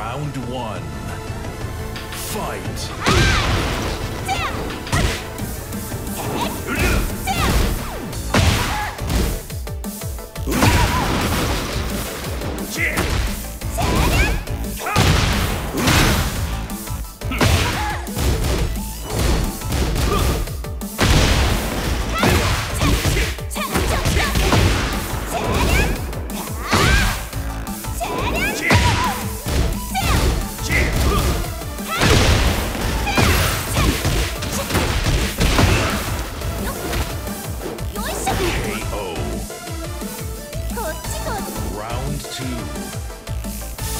Round one. Fight.